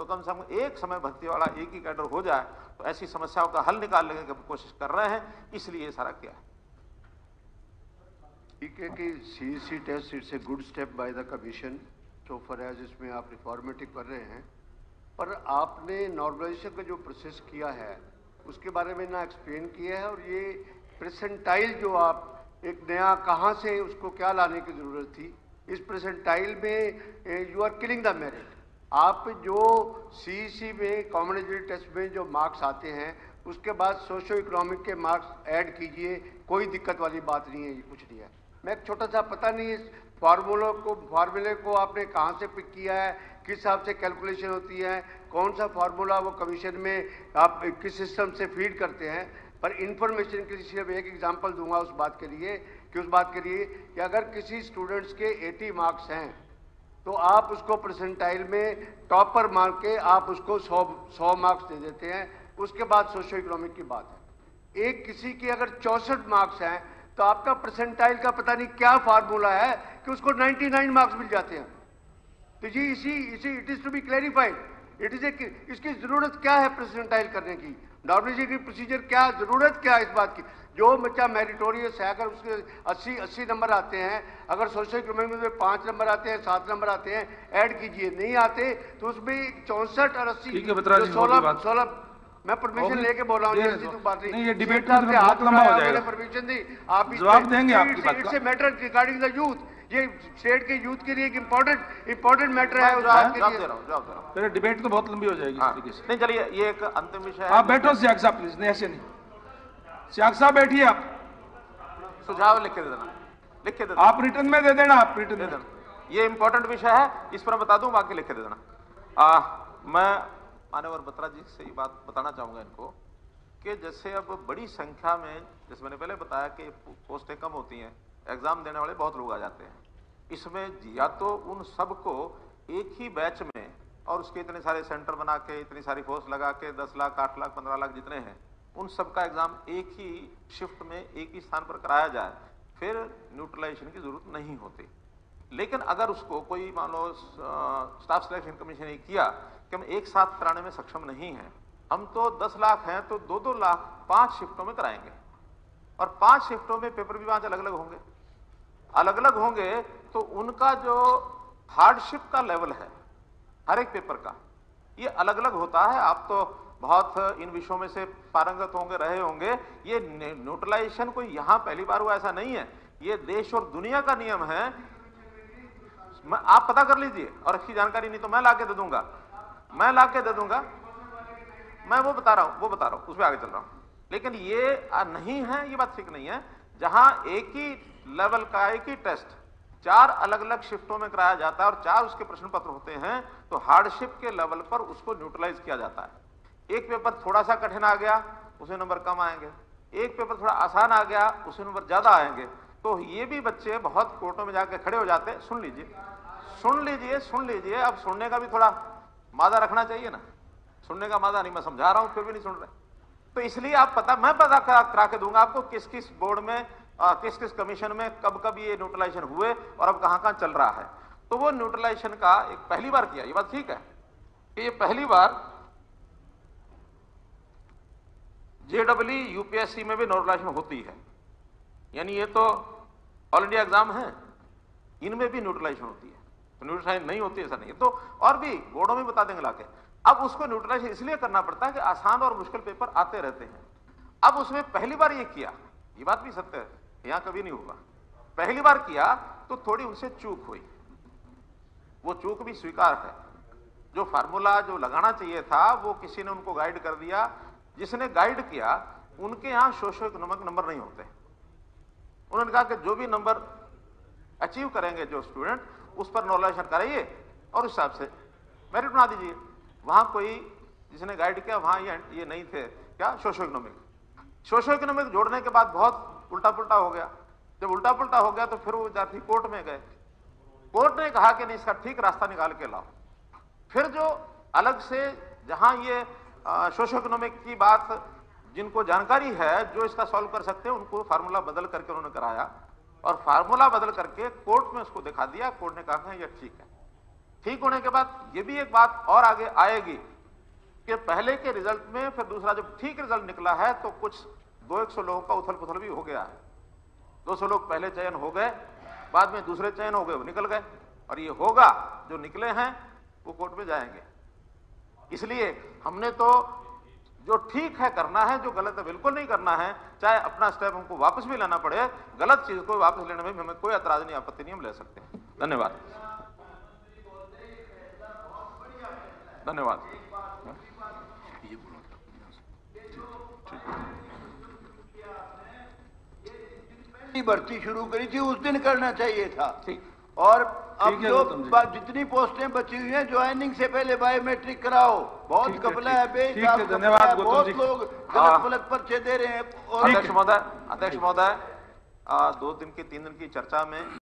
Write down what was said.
तो कम से कम एक समय भर्ती वाला एक ही कैडर हो जाए तो ऐसी समस्याओं का हल निकालने की कोशिश कर रहे हैं, इसलिए सारा किया है। ठीक है कि C C test it's a good step by the commission so for as इसमें आप रिफॉर्मेटिव कर रहे हैं, पर आपने नॉर्मलाइजेशन का जो प्रोसेस किया है, उसके बारे में ना एक्सप्लेन किया है और ये प्रेसेंटाइल जो आप, एक नया कहाँ से उसको क्या लाने की ज़रूरत थी, इस प्रेसेंटाइल में you are killing the merit आप जो सीईसी में कॉमन एलिजिबिलिटी टेस्ट में जो मार्क्स आते हैं, उसके बाद सोशो इकोनॉमिक के मार्क्स ऐड कीजिए, कोई दिक्कत वाली बात नहीं है, ये कुछ नहीं है। मैं एक छोटा सा पता नहीं इस फार्मूलों को फार्मूले को आपने कहाँ से पिक किया है, किस हिसाब से कैलकुलेशन होती है, कौन सा फार्मूला वो कमीशन में आप किस सिस्टम से फ़ीड करते हैं, पर इंफॉर्मेशन के लिए सिर्फ़ एक एग्जांपल दूँगा उस बात के लिए, कि उस बात के लिए कि अगर किसी स्टूडेंट्स के 80 मार्क्स हैं तो आप उसको परसेंटाइल में टॉपर मार के आप उसको सौ सौ मार्क्स दे देते हैं। उसके बाद सोशो इकोनॉमिक की बात है। एक किसी की अगर चौसठ मार्क्स हैं तो आपका परसेंटाइल का पता नहीं क्या फार्मूला है कि उसको 99 मार्क्स मिल जाते हैं। तो जी, इसी इसी it is to be clarified it is a इसकी ज़रूरत क्या है प्रेसिडेंटाइल करने की? नॉर्मलाइजेशन प्रोसीजर क्या ज़रूरत क्या है इस बात की? जो बच्चा मेरिटोरियस है अगर उसके 80 80 नंबर आते हैं अगर सोशल इकोनॉमिक में पाँच नंबर आते हैं सात नंबर आते हैं ऐड कीजिए नहीं आते तो उसमें चौसठ और अस्सी सोलह सोलह मैं परमिशन लेके बोल रहा हूँ तो बात नहीं, ये से बहुत हाथ लंबा हो जाएगा। परमिशन दी आप जवाब देंगे आपकी बात it's. Matter regarding the youth ये स्टेट के यूथ के लिए एक इम्पोर्टेंट इम्पोर्टेंट मैटर है उस जवाब बात के जवाब लिए। डिबेट तो बहुत लंबी हो जाएगी हाँ, नहीं चलिए ये एक अंतिम विषय है। आप बैठो सियाग साहब प्लीज़ नहीं ऐसे नहीं। सियाग साहब बैठिए आप। सुझाव लिख के दे देना। लिख के दे देना। आप रिटर्न में दे देना आप रिटर्न दे देना। ये इंपॉर्टेंट विषय है इस पर बता दूँ बाकी लिख के दे देना। मैं मान्यवर बत्रा जी से ये बात बताना चाहूँगा इनको कि जैसे अब बड़ी संख्या में जैसे मैंने पहले बताया कि पोस्टें कम होती हैं एग्ज़ाम देने वाले बहुत लोग आ जाते हैं। इसमें या तो उन सबको एक ही बैच में और उसके इतने सारे सेंटर बना के, इतनी सारी फोर्स लगा के, दस लाख, आठ लाख, पंद्रह लाख जितने हैं, उन सबका एग्ज़ाम एक ही शिफ्ट में, एक ही स्थान पर कराया जाए, फिर न्यूट्रलाइजेशन की ज़रूरत नहीं होती। लेकिन अगर उसको कोई मान लो स्टाफ सिलेक्शन कमीशन ने किया कि हम एक साथ कराने में सक्षम नहीं है, हम तो 10 लाख हैं तो दो दो लाख, पाँच शिफ्टों में कराएँगे। और पाँच शिफ्टों में पेपर भी पाँच अलग अलग होंगे। अलग अलग होंगे तो उनका जो हार्डशिप का लेवल है, हर एक पेपर का, ये अलग अलग होता है। आप तो बहुत इन विषयों में से पारंगत होंगे, रहे होंगे। ये न्यूट्रलाइजेशन कोई यहाँ पहली बार हुआ ऐसा नहीं है। ये देश और दुनिया का नियम है। मैं, आप पता कर लीजिए, और अच्छी जानकारी नहीं तो मैं लाके दे दूँगा। मैं लाके दे दूँगा। मैं वो बता रहा हूँ, वो बता रहा हूँ, उसमें आगे चल रहा हूँ। लेकिन ये नहीं है, ये बात ठीक नहीं है। जहाँ एक ही लेवल का एक ही टेस्ट। चार अलग अलग शिफ्टों में कराया जाता है और चार उसके प्रश्न पत्र होते हैं तो हार्डशिप के लेवल पर उसको न्यूट्रलाइज किया जाता है। एक पेपर थोड़ा सा कठिन आ गया उसे नंबर कम आएँगे। एक पेपर थोड़ा आसान आ गया उसे नंबर ज़्यादा आएँगे। तो ये भी बच्चे बहुत कोर्टों में जाके खड़े हो जाते हैं सुन लीजिए। सुन लीजिए सुन लीजिए अब सुनने का भी थोड़ा मादा रखना चाहिए ना। सुनने का मादा नहीं मैं समझा रहा हूँ फिर भी नहीं सुन रहे। तो इसलिए आप पता मैं पता करा, करा के दूँगा आपको किस किस बोर्ड में किस किस कमीशन में, कब कब ये न्यूट्रलाइजेशन हुए और अब कहाँ कहाँ चल रहा है। तो वो न्यूट्रलाइजेशन का एक पहली बार किया, ये बात ठीक है कि ये पहली बार जेडब्ल्यू यूपीएससी में भी न्यूट्रलाइजेशन होती है। यानी ये तो ऑल इंडिया एग्ज़ाम है, इनमें भी न्यूट्रलाइजेशन होती है। तो न्यूट्रलाइजेशन नहीं होती, ऐसा नहीं तो और भी बोर्डों में बता देंगे लाके। अब उसको न्यूट्रलाइजेशन इसलिए करना पड़ता है कि आसान और मुश्किल पेपर आते रहते हैं। अब उसमें पहली बार ये किया, ये बात भी सत्य है। यहाँ कभी नहीं होगा। पहली बार किया तो थोड़ी उनसे चूक हुई। वो चूक भी स्वीकार है। जो फार्मूला, जो लगाना चाहिए था, वो किसी ने उनको गाइड कर दिया। जिसने गाइड किया, उनके यहाँ सोशो इकोनॉमिक नंबर नहीं होते। उन्होंने कहा कि जो भी नंबर अचीव करेंगे, जो स्टूडेंट उस पर नॉलेज कराइए और उस हिसाब से मेरिट बना दीजिए। वहाँ कोई जिसने गाइड किया, वहाँ ये ये नहीं थे। क्या? सोशो इकोनॉमिक सोशो इकोनॉमिक जोड़ने के बाद बहुत उल्टा पुल्टा हो गया। जब उल्टा पुल्टा हो गया तो फिर वो विद्यार्थी कोर्ट में गए। कोर्ट ने कहा कि नहीं, इसका ठीक रास्ता निकाल के लाओ। फिर जो अलग से जहाँ ये सोशो इकोनॉमिक की बात जिनको जानकारी है, जो इसका सॉल्व कर सकते हैं, उनको फार्मूला बदल करके उन्होंने कराया और फार्मूला बदल करके कोर्ट में उसको दिखा दिया। कोर्ट ने कहा कि ये ठीक है। ठीक होने के बाद ये भी एक बात और आगे आएगी कि पहले के रिज़ल्ट में फिर दूसरा जब ठीक रिज़ल्ट निकला है तो कुछ दो एक सौ लोगों का उथल पुथल भी हो गया दो सौ लोग पहले चयन हो गए, बाद में दूसरे चयन हो गए, वो निकल गए। और ये होगा, जो निकले हैं, वो कोर्ट में जाएँगे। इसलिए हमने तो जो ठीक है करना है, जो गलत है, बिल्कुल नहीं करना है, चाहे अपना स्टेप हमको वापस भी लेना पड़े, गलत चीज़ को वापस लेने में भी हमें कोई एतराज़ नहीं, आपत्ति नहीं, हम ले सकते हैं। धन्यवाद। धन्यवाद। की भर्ती शुरू करी थी उस दिन करना चाहिए था। और अब जो। ब- जितनी पोस्टें बची हुई हैं ज्वाइनिंग से पहले बायोमेट्रिक कराओ। बहुत कपला है कपला धन्यवाद, बहुत लोग हाँ। गलत गलत पर्चे दे रहे हैं अध्यक्ष महोदय अध्यक्ष महोदय दो दिन की तीन दिन की चर्चा में